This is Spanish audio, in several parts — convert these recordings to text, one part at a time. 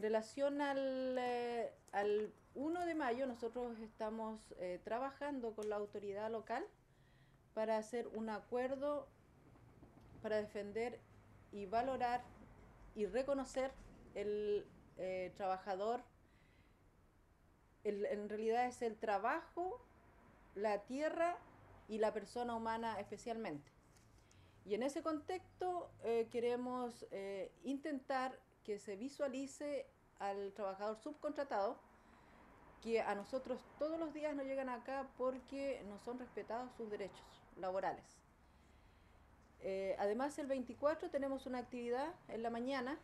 en relación al, eh, al 1 de mayo, nosotros estamos eh, trabajando con la autoridad local para hacer un acuerdo para defender y valorar y reconocer el eh, trabajador. En realidad es el trabajo, la tierra y la persona humana especialmente. Y en ese contexto eh, queremos eh, intentar que se visualice al trabajador subcontratado que a nosotros todos los días nos llegan acá porque no son respetados sus derechos laborales. Eh, además, el 24 tenemos una actividad en la mañana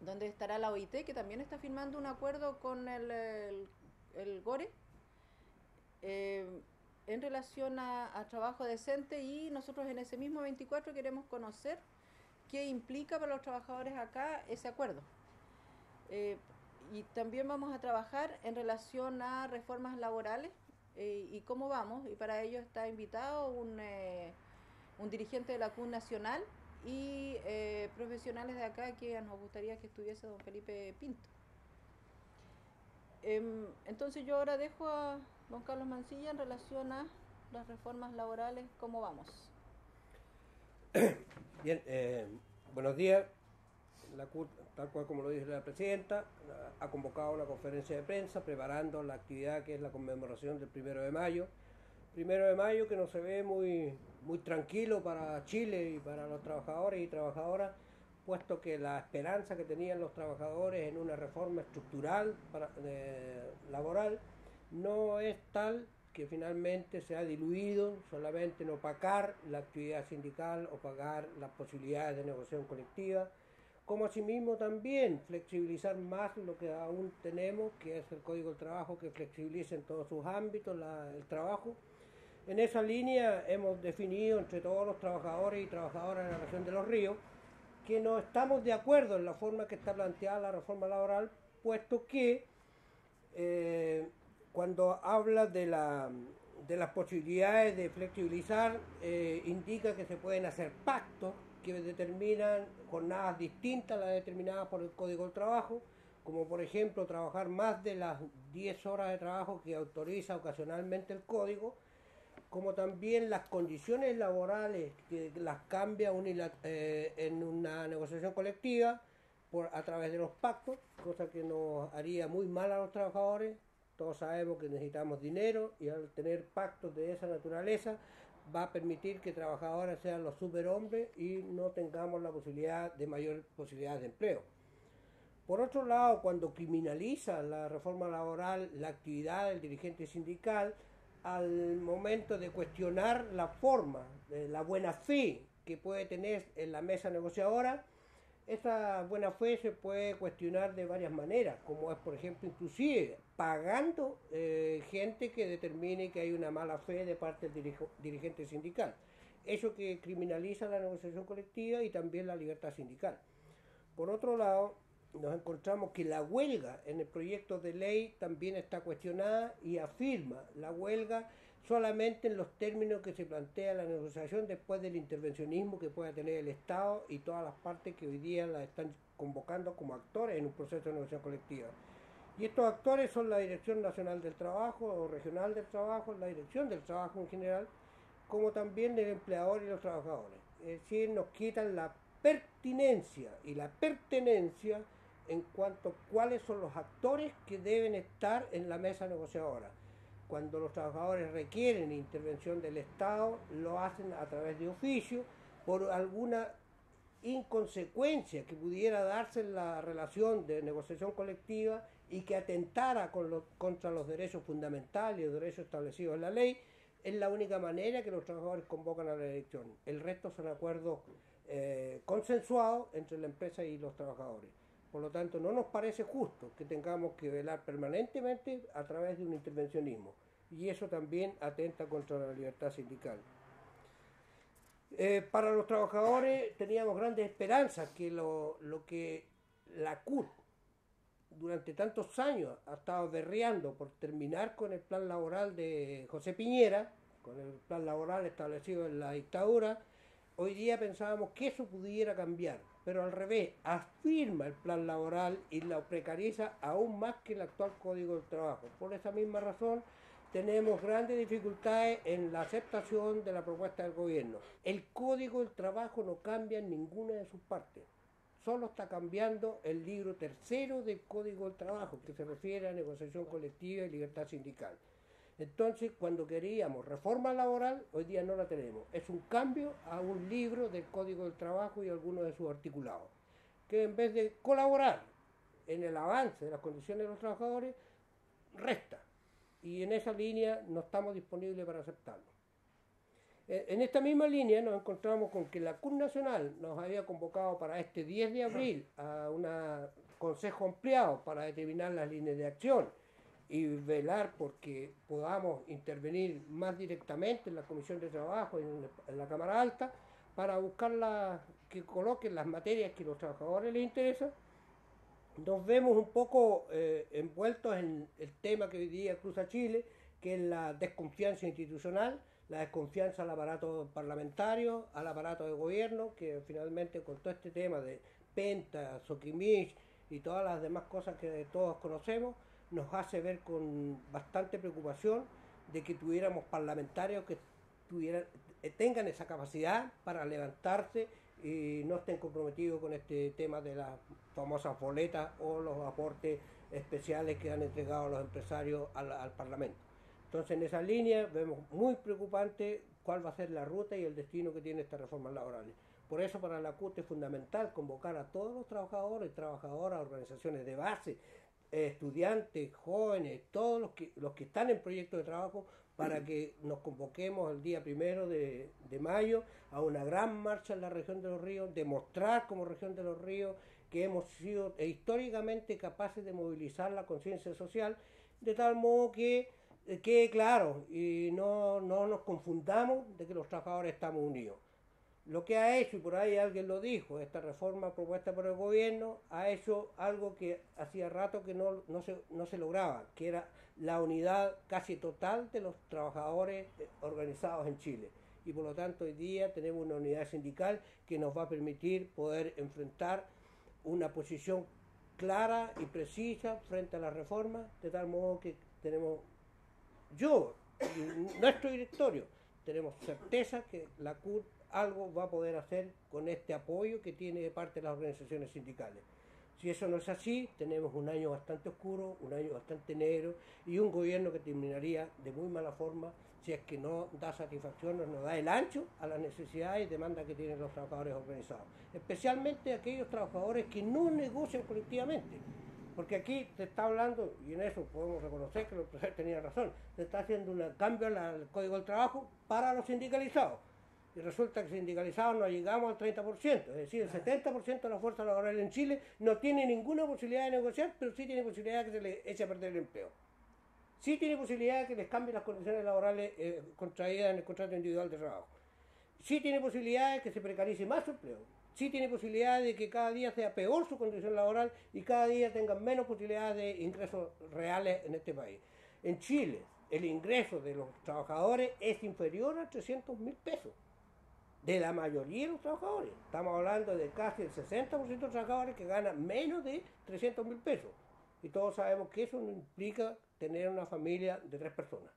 donde estará la OIT, que también está firmando un acuerdo con el, el- el GORE eh, en relación a, a trabajo decente y nosotros en ese mismo 24 queremos conocer qué implica para los trabajadores acá ese acuerdo. Eh, y también vamos a trabajar en relación a reformas laborales eh, y cómo vamos. Y para ello está invitado un, eh, un dirigente de la CUN Nacional y profesionales de acá que nos gustaría que estuviese don Felipe Pinto. Em, entonces yo ahora dejo a don Carlos Mancilla en relación a las reformas laborales, cómo vamos. Bien, eh, buenos días. Tal cual como lo dice la presidenta, ha convocado una conferencia de prensa preparando la actividad que es la conmemoración del primero de mayo. Primero de mayo que no se ve muy, muy tranquilo para Chile y para los trabajadores y trabajadoras, puesto que la esperanza que tenían los trabajadores en una reforma estructural laboral no es tal que finalmente se ha diluido solamente en opacar la actividad sindical, opacar las posibilidades de negociación colectiva, como asimismo también flexibilizar más lo que aún tenemos, que es el Código del Trabajo, que flexibilice en todos sus ámbitos el trabajo. En esa línea hemos definido entre todos los trabajadores y trabajadoras de la región de los ríos que no estamos de acuerdo en la forma que está planteada la reforma laboral, puesto que eh, cuando habla de, la, de las posibilidades de flexibilizar, eh, indica que se pueden hacer pactos que determinan jornadas distintas a las determinadas por el Código del Trabajo, como por ejemplo trabajar más de las 10 horas de trabajo que autoriza ocasionalmente el Código, como también las condiciones laborales que las cambia eh, en una negociación colectiva por, a través de los pactos, cosa que nos haría muy mal a los trabajadores. Todos sabemos que necesitamos dinero y al tener pactos de esa naturaleza va a permitir que trabajadores sean los superhombres y no tengamos la posibilidad de mayor posibilidad de empleo. Por otro lado, cuando criminaliza la reforma laboral la actividad del dirigente sindical, al momento de cuestionar la forma, la buena fe que puede tener en la mesa negociadora, esa buena fe se puede cuestionar de varias maneras, como es por ejemplo inclusive pagando eh, gente que determine que hay una mala fe de parte del dirigente sindical. Eso que criminaliza la negociación colectiva y también la libertad sindical. Por otro lado, nos encontramos que la huelga en el proyecto de ley también está cuestionada y afirma la huelga solamente en los términos que se plantea la negociación después del intervencionismo que pueda tener el Estado y todas las partes que hoy día la están convocando como actores en un proceso de negociación colectiva. Y estos actores son la Dirección Nacional del Trabajo o Regional del Trabajo, la Dirección del Trabajo en general, como también el empleador y los trabajadores. Es decir, nos quitan la pertinencia y la pertenencia en cuanto a cuáles son los actores que deben estar en la mesa negociadora. Cuando los trabajadores requieren intervención del Estado, lo hacen a través de oficio por alguna inconsecuencia que pudiera darse en la relación de negociación colectiva y que atentara contra los derechos fundamentales los derechos establecidos en la ley, es la única manera que los trabajadores convocan a la elección. El resto son acuerdos eh, consensuados entre la empresa y los trabajadores. Por lo tanto, no nos parece justo que tengamos que velar permanentemente a través de un intervencionismo. Y eso también atenta contra la libertad sindical. Eh, para los trabajadores teníamos grandes esperanzas que lo, lo que la CUT durante tantos años ha estado berreando por terminar con el plan laboral de José Piñera, con el plan laboral establecido en la dictadura, hoy día pensábamos que eso pudiera cambiar, pero al revés, afirma el plan laboral y lo precariza aún más que el actual Código del Trabajo. Por esa misma razón, tenemos grandes dificultades en la aceptación de la propuesta del gobierno. El Código del Trabajo no cambia en ninguna de sus partes. Solo está cambiando el libro tercero del Código del Trabajo, que se refiere a negociación colectiva y libertad sindical. Entonces, cuando queríamos reforma laboral, hoy día no la tenemos. Es un cambio a un libro del Código del Trabajo y algunos de sus articulados, que en vez de colaborar en el avance de las condiciones de los trabajadores, resta. Y en esa línea no estamos disponibles para aceptarlo. Eh, en esta misma línea nos encontramos con que la CUR Nacional nos había convocado para este 10 de abril a un consejo ampliado para determinar las líneas de acción y velar porque podamos intervenir más directamente en la Comisión de Trabajo en la Cámara Alta para buscar la, que coloquen las materias que a los trabajadores les interesan. Nos vemos un poco eh, envueltos en el tema que hoy día cruza Chile, que es la desconfianza institucional, la desconfianza al aparato parlamentario, al aparato de gobierno, que finalmente con todo este tema de Penta, Soquimich y todas las demás cosas que todos conocemos, nos hace ver con bastante preocupación de que tuviéramos parlamentarios que tuvieran, eh, tengan esa capacidad para levantarse y no estén comprometidos con este tema de las famosas boletas o los aportes especiales que han entregado los empresarios al, Parlamento. Entonces, en esa línea vemos muy preocupante cuál va a ser la ruta y el destino que tiene esta reforma laboral. Por eso para la CUT es fundamental convocar a todos los trabajadores y trabajadoras, organizaciones de base, estudiantes, jóvenes, todos los que, los que están en proyectos de trabajo, para que nos convoquemos el día primero de, mayo a una gran marcha en la región de los ríos, demostrar como región de los ríos que hemos sido históricamente capaces de movilizar la conciencia social, de tal modo que quede claro y no, no nos confundamos de que los trabajadores estamos unidos lo que ha hecho, y por ahí alguien lo dijo, esta reforma propuesta por el gobierno ha hecho algo que hacía rato que no, no, se, no se lograba, que era la unidad casi total de los trabajadores eh, organizados en Chile. Y por lo tanto hoy día tenemos una unidad sindical que nos va a permitir poder enfrentar una posición clara y precisa frente a la reforma, de tal modo que tenemos, yo y nuestro directorio, tenemos certeza que la CUT algo va a poder hacer con este apoyo que tiene de parte de las organizaciones sindicales. Si eso no es así, tenemos un año bastante oscuro, un año bastante negro y un gobierno que terminaría de muy mala forma si es que no da satisfacción no da el ancho a las necesidades y demandas que tienen los trabajadores organizados. Especialmente aquellos trabajadores que no negocian colectivamente. Porque aquí se está hablando, y en eso podemos reconocer que los profesores tenían razón, se está haciendo un cambio al Código del Trabajo para los sindicalizados y resulta que sindicalizados no llegamos al 30%, es decir, el 70% de la fuerza laboral en Chile no tiene ninguna posibilidad de negociar, pero sí tiene posibilidad de que se les eche a perder el empleo. Sí tiene posibilidad de que les cambien las condiciones laborales eh, contraídas en el contrato individual de trabajo. Sí tiene posibilidad de que se precarice más su empleo. Sí tiene posibilidad de que cada día sea peor su condición laboral y cada día tengan menos posibilidades de ingresos reales en este país. En Chile, el ingreso de los trabajadores es inferior a 300 mil pesos de la mayoría de los trabajadores. Estamos hablando de casi el 60% de los trabajadores que ganan menos de 300 mil pesos. Y todos sabemos que eso no implica tener una familia de tres personas.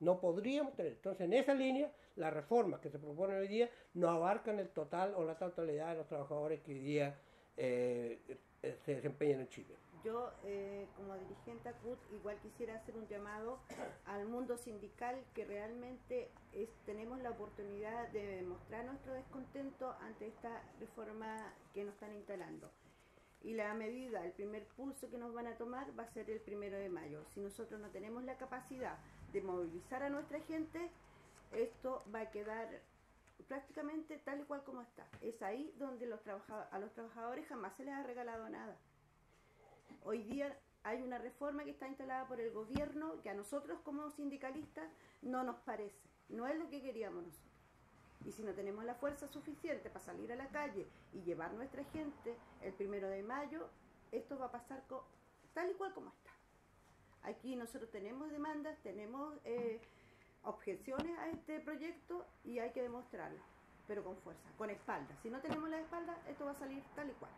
No podríamos tener. Entonces, en esa línea, las reformas que se proponen hoy día no abarcan el total o la totalidad de los trabajadores que hoy día eh, eh, se desempeñan en Chile yo eh, como dirigente ACUT igual quisiera hacer un llamado al mundo sindical que realmente tenemos la oportunidad de demostrar nuestro descontento ante esta reforma que nos están instalando. Y la medida, el primer pulso que nos van a tomar va a ser el primero de mayo. Si nosotros no tenemos la capacidad de movilizar a nuestra gente, esto va a quedar prácticamente tal y cual como está. Es ahí donde los a los trabajadores jamás se les ha regalado nada. Hoy día hay una reforma que está instalada por el gobierno que a nosotros como sindicalistas no nos parece, no es lo que queríamos nosotros. Y si no tenemos la fuerza suficiente para salir a la calle y llevar nuestra gente el primero de mayo, esto va a pasar tal y cual como está. Aquí nosotros tenemos demandas, tenemos eh, objeciones a este proyecto y hay que demostrarlo. pero con fuerza, con espalda. Si no tenemos la espalda, esto va a salir tal y cual.